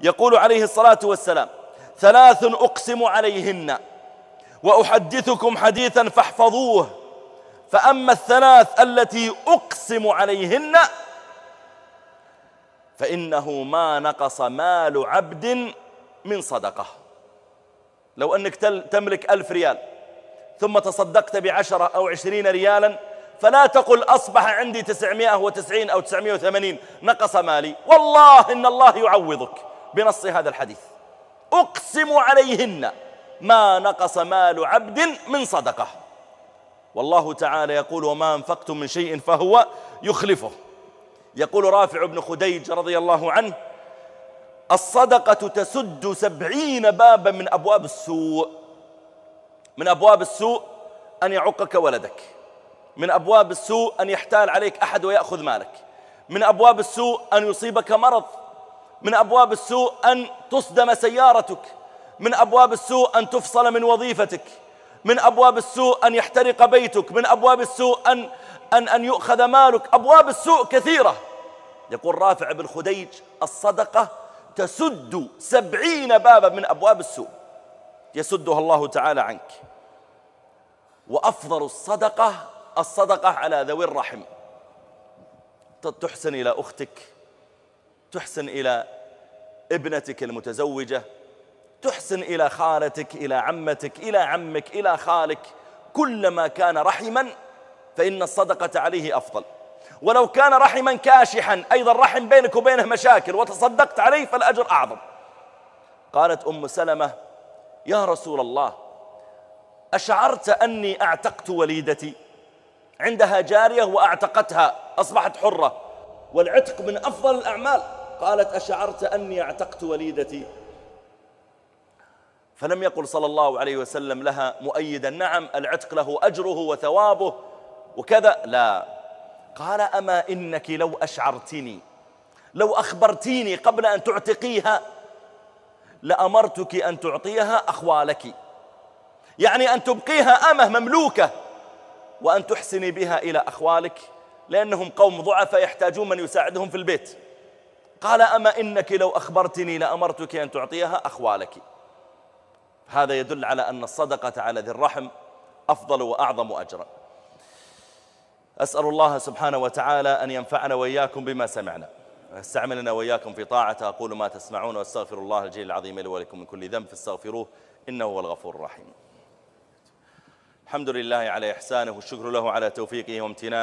يقول عليه الصلاة والسلام ثلاث أقسم عليهن وأحدثكم حديثا فاحفظوه فأما الثلاث التي أقسم عليهن فإنه ما نقص مال عبد من صدقة. لو أنك تملك ألف ريال ثم تصدقت بعشرة أو عشرين ريالا فلا تقل أصبح عندي تسعمائة وتسعين أو تسعمائة وثمانين نقص مالي. والله إن الله يعوضك. بنص هذا الحديث. أقسم عليهن ما نقص مال عبد من صدقة. والله تعالى يقول وما أنفقتم من شيء فهو يخلفه. يقول رافع بن خديج رضي الله عنه الصدقة تسد سبعين بابا من أبواب السوء. من أبواب السوء أن يعقك ولدك. من أبواب السوء أن يحتال عليك أحد ويأخذ مالك. من أبواب السوء أن يصيبك مرض. من أبواب السوء أن تصدم سيارتك. من أبواب السوء أن تفصل من وظيفتك. من أبواب السوء أن يحترق بيتك. من أبواب السوء أن, أن, أن يؤخذ مالك. أبواب السوء كثيرة. يقول رافع بن خديج الصدقة تسد سبعين بابا من أبواب السوء. يسدها الله تعالى عنك. وأفضل الصدقة الصدقة على ذوي الرحم. تحسن إلى أختك. تحسن إلى ابنتك المتزوجة تحسن إلى خالتك إلى عمتك إلى عمك إلى خالك كلما كان رحما فإن الصدقة عليه أفضل. ولو كان رحما كاشحا أيضا رحم بينك وبينه مشاكل وتصدقت عليه فالأجر أعظم. قالت أم سلمة يا رسول الله أشعرت أني أعتقت وليدتي. عندها جارية وأعتقتها أصبحت حرة. والعتق من أفضل الأعمال. قالت أشعرت أني اعتقت وليدتي. فلم يقل صلى الله عليه وسلم لها مؤيدا نعم العتق له أجره وثوابه وكذا. لا. قال أما إنك لو أشعرتني لو أخبرتيني قبل أن تعتقيها لأمرتك أن تعطيها أخوالك. يعني أن تبقيها أمة مملوكة وأن تحسني بها إلى أخوالك لأنهم قوم ضعفاء يحتاجون من يساعدهم في البيت. قال أما إنك لو أخبرتني لأمرتك أن تعطيها أخوالك. هذا يدل على أن الصدقة على ذي الرحم أفضل وأعظم أجرا. أسأل الله سبحانه وتعالى أن ينفعنا وإياكم بما سمعنا. استعملنا وإياكم في طاعته. أقول ما تسمعون وأستغفر الله الجليل العظيم لي ولكم من كل ذنب فاستغفروه إنه هو الغفور الرحيم. الحمد لله على إحسانه والشكر له على توفيقه وامتنانه.